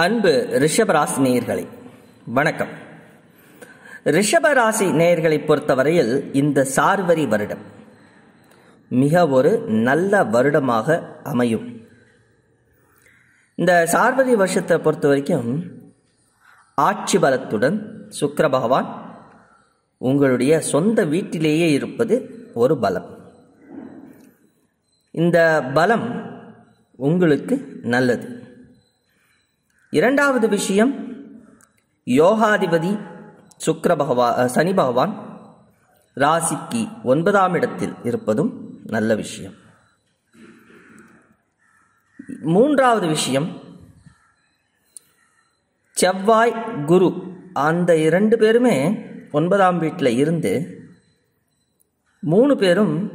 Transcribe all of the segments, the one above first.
அன்பு ரிஷபராசி நேயர்களை வணக்கம். ரிஷபராசி நேயர்களை பொறுத்தவரையில் இந்த சார்வரி வருடம் மிக ஒரு நல்ல வருடமாக அமையும். இந்த சார்வரி வருஷத்தை பொறுத்த வரைக்கும் ஆட்சி பலத்துடன் சுக்கர பகவான் உங்களுடைய சொந்த வீட்டிலேயே இருப்பது ஒரு பலம். இந்த பலம் உங்களுக்கு நல்லது. இரண்டாவது விஷயம் யோகாதிபதி சுக்ர பகவா சனி பகவான் ராசிக்கு ஒன்பதாம் இடத்தில் இருப்பதும் நல்ல விஷயம். மூன்றாவது விஷயம் செவ்வாய் குரு அந்த இரண்டு பேருமே ஒன்பதாம் வீட்டில் இருந்து மூணு பேரும்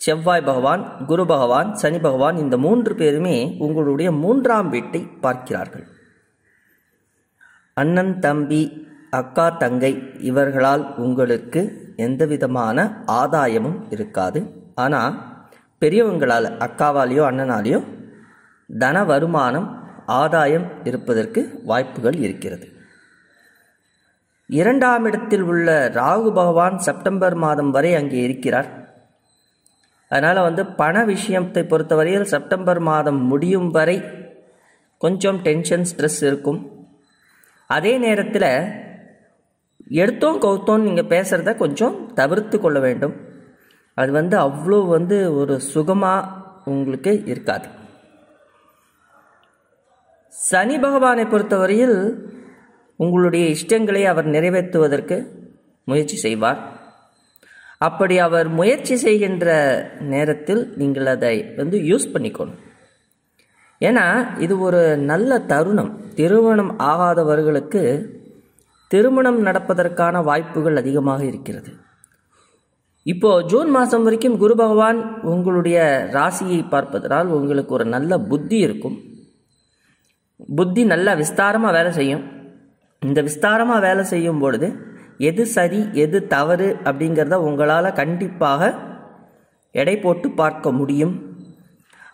செவ்வாய் பகவான் குரு பகவான் சனி பகவான் இந்த மூன்று பேருமே உங்களுடைய மூன்றாம் வீட்டை பார்க்கிறார்கள். அண்ணன் தம்பி அக்கா தங்கை இவர்களால் உங்களுக்கு எந்த விதமான ஆதாயமும் இருக்காது. ஆனால் பெரியவங்களால் அக்காவாலேயோ அண்ணனாலேயோ தன வருமானம் ஆதாயம் இருப்பதற்கு வாய்ப்புகள் இருக்கிறது. இரண்டாம் இடத்தில் உள்ள ராகு பகவான் செப்டம்பர் மாதம் வரை அங்கே இருக்கிறார். அதனால் வந்து பண விஷயத்தை பொறுத்தவரையில் செப்டம்பர் மாதம் முடியும் வரை கொஞ்சம் டென்ஷன் ஸ்ட்ரெஸ் இருக்கும். அதே நேரத்தில் எடுத்தோம் கவுத்தோம் நீங்கள் பேசுகிறத கொஞ்சம் தவிர்த்து கொள்ள வேண்டும். அது வந்து அவ்வளோ வந்து ஒரு சுகமாக உங்களுக்கு இருக்காது. சனி பகவானை பொறுத்தவரையில் உங்களுடைய இஷ்டங்களை அவர் நிறைவேற்றுவதற்கு முயற்சி செய்வார். அப்படி அவர் முயற்சி செய்கின்ற நேரத்தில் நீங்கள் அதை வந்து யூஸ் பண்ணிக்கணும். ஏன்னா இது ஒரு நல்ல தருணம். திருமணம் ஆகாதவர்களுக்கு திருமணம் நடப்பதற்கான வாய்ப்புகள் அதிகமாக இருக்கிறது. இப்போது ஜூன் மாதம் வரைக்கும் குரு பகவான் உங்களுடைய ராசியை பார்ப்பதனால் உங்களுக்கு ஒரு நல்ல புத்தி இருக்கும். புத்தி நல்லா விஸ்தாரமாக வேலை செய்யும். இந்த விஸ்தாரமாக வேலை செய்யும் பொழுது எது சரி எது தவறு அப்படிங்கிறத உங்களால் கண்டிப்பாக எடை போட்டு பார்க்க முடியும்.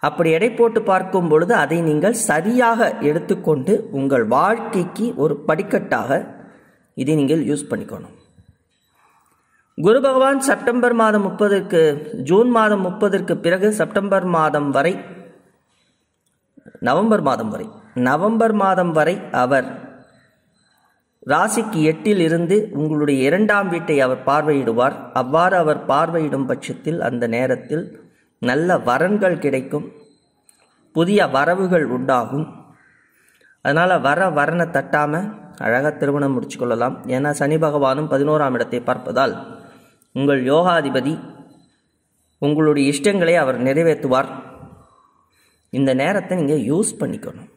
அப்படி எடை போட்டு பார்க்கும் பொழுது அதை நீங்கள் சரியாக எடுத்துக்கொண்டு உங்கள் வாழ்க்கைக்கு ஒரு படிக்கட்டாக இதை நீங்கள் யூஸ் பண்ணிக்கணும். குரு பகவான் செப்டம்பர் மாதம் முப்பதுக்கு ஜூன் மாதம் முப்பதற்கு பிறகு செப்டம்பர் மாதம் வரை நவம்பர் மாதம் வரை நவம்பர் மாதம் வரை அவர் ராசிக்கு எட்டில் இருந்து உங்களுடைய இரண்டாம் வீட்டை அவர் பார்வையிடுவார். அவ்வாறு அவர் பார்வையிடும் பட்சத்தில் அந்த நேரத்தில் நல்ல வரன்கள் கிடைக்கும். புதிய வரவுகள் உண்டாகும். அதனால் வர வரனை தட்டாமல் அழகாக திருமணம் முடிச்சுக்கொள்ளலாம். ஏன்னா சனி பகவானும் பதினோராம் இடத்தை பார்ப்பதால் உங்கள் யோகாதிபதி உங்களுடைய இஷ்டங்களை அவர் நிறைவேற்றுவார். இந்த நேரத்தை நீங்கள் யூஸ் பண்ணிக்கணும்.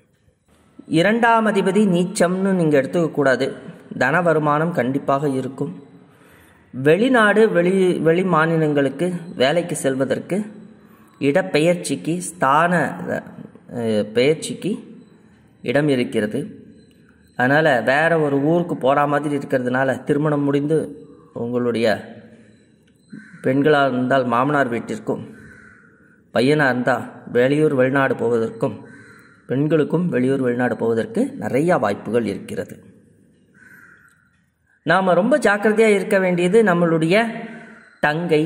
இரண்டாம் அதிபதி நீச்சம்னு நீங்கள் எடுத்துக்கக்கூடாது. தன வருமானம் கண்டிப்பாக இருக்கும். வெளிநாடு வெளி வெளி மாநிலங்களுக்கு வேலைக்கு செல்வதற்கு இடப்பெயர்ச்சிக்கு ஸ்தான பெயர்ச்சிக்கு இடம் இருக்கிறது. அதனால் வேறு ஒரு ஊருக்கு போகிற மாதிரி இருக்கிறதுனால திருமணம் முடிந்து உங்களுடைய பெண்களாக இருந்தால் மாமனார் வீட்டிற்கும் பையனாக இருந்தால் வெளியூர் வெளிநாடு போவதற்கும் பெண்களுக்கும் வெளியூர் வெளிநாடு போவதற்கு நிறையா வாய்ப்புகள் இருக்கிறது. நாம் ரொம்ப ஜாக்கிரதையாக இருக்க வேண்டியது நம்மளுடைய தங்கை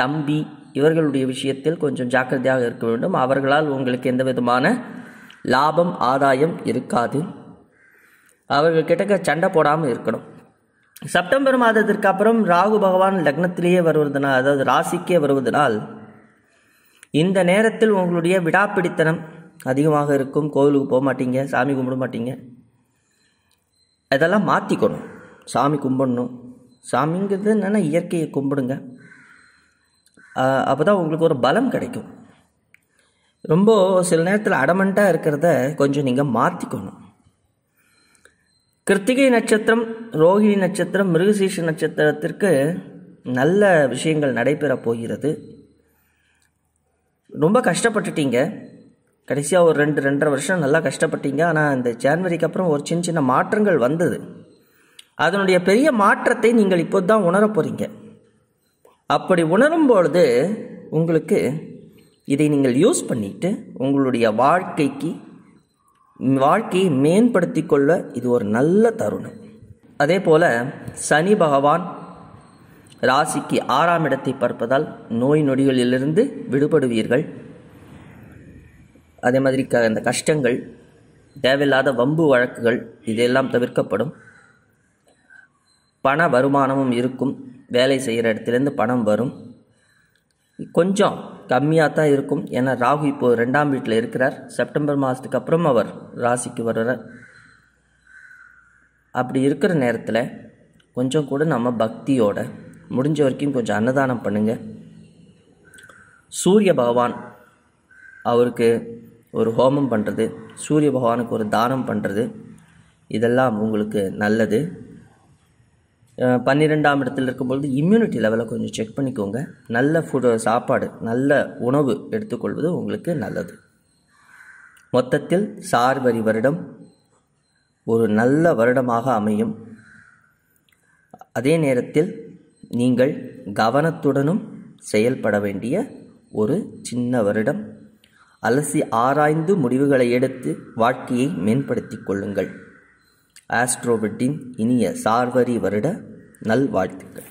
தம்பி இவர்களுடைய விஷயத்தில் கொஞ்சம் ஜாக்கிரதையாக இருக்க வேண்டும். அவர்களால் உங்களுக்கு எந்த விதமான லாபம் ஆதாயம் இருக்காது. அவர்கள் கிட்டக்க சண்டை போடாமல் இருக்கணும். செப்டம்பர் மாதத்திற்கு அப்புறம் ராகு பகவான் லக்னத்திலேயே வருவதனால் அதாவது ராசிக்கே வருவதனால் இந்த நேரத்தில் உங்களுடைய விடாப்பிடித்தனம் அதிகமாக இருக்கும் கோவிலுக்கு போக மாட்டீங்க சாமி கும்பிட மாட்டீங்க. அதெல்லாம் மாற்றிக்கணும் சாமி கும்பிடணும். சாமிங்கிறது என்னென்னா இயற்கையை கும்பிடுங்க. அப்போ தான் உங்களுக்கு ஒரு பலம் கிடைக்கும். ரொம்ப சில நேரத்தில் அடமண்ட்டாக இருக்கிறத கொஞ்சம் நீங்கள் மாற்றிக்கணும் கிருத்திகை நட்சத்திரம் ரோஹிணி நட்சத்திரம் மிருகசீஷ நட்சத்திரத்திற்கு நல்ல விஷயங்கள் நடைபெறப் போகிறது. ரொம்ப கஷ்டப்பட்டுட்டீங்க. கடைசியாக ஒரு ரெண்டு ரெண்டரை வருஷம் நல்லா கஷ்டப்பட்டீங்க. ஆனால் இந்த ஜான்வரிக்கு அப்புறம் ஒரு சின்ன சின்ன மாற்றங்கள் வந்தது. அதனுடைய பெரிய மாற்றத்தை நீங்கள் இப்போ தான் உணரப் போகிறீங்க அப்படி உணரும் பொழுது உங்களுக்கு இதை நீங்கள் யூஸ் பண்ணிட்டு உங்களுடைய வாழ்க்கைக்கு வாழ்க்கையை மேம்படுத்தி கொள்ள இது ஒரு நல்ல தருணம். அதே போல் சனி பகவான் ராசிக்கு ஆறாம் இடத்தை பார்ப்பதால் நோய் நொடிகளிலிருந்து விடுபடுவீர்கள். அதே மாதிரி க இந்த கஷ்டங்கள் தேவையில்லாத வம்பு வழக்குகள் இதெல்லாம் தவிர்க்கப்படும். பண வருமானமும் இருக்கும். வேலை செய்கிற இடத்துலேருந்து பணம் வரும். கொஞ்சம் கம்மியாக தான் இருக்கும். ஏன்னா ராகு இப்போது ரெண்டாம் வீட்டில் இருக்கிறார். செப்டம்பர் மாதத்துக்கு அப்புறம் அவர் ராசிக்கு வர்றார். அப்படி இருக்கிற நேரத்தில் கொஞ்சம் கூட நம்ம பக்தியோட முடிஞ்ச வரைக்கும் கொஞ்சம் அன்னதானம் பண்ணுங்கள் சூரிய பகவான் அவருக்கு ஒரு ஹோமம் பண்ணுறது சூரிய பகவானுக்கு ஒரு தானம் பண்ணுறது இதெல்லாம் உங்களுக்கு நல்லது. பன்னிரெண்டாம் இடத்தில் இருக்கும்பொழுது இம்யூனிட்டி லெவலை கொஞ்சம் செக் பண்ணிக்கோங்க. நல்ல ஃபுட் சாப்பாடு நல்ல உணவு எடுத்துக்கொள்வது உங்களுக்கு நல்லது. மொத்தத்தில் சார்வரி வருடம் ஒரு நல்ல வருடமாக அமையும். அதே நேரத்தில் நீங்கள் கவனத்துடனும் செயல்பட வேண்டிய ஒரு சின்ன வருடம். அலசி ஆராய்ந்து முடிவுகளை எடுத்து வாழ்க்கையை மேம்படுத்திக் கொள்ளுங்கள். ஆஸ்ட்ரோவிட்டின் இனிய சார்வரி வருட நல்வாழ்த்துக்கள்.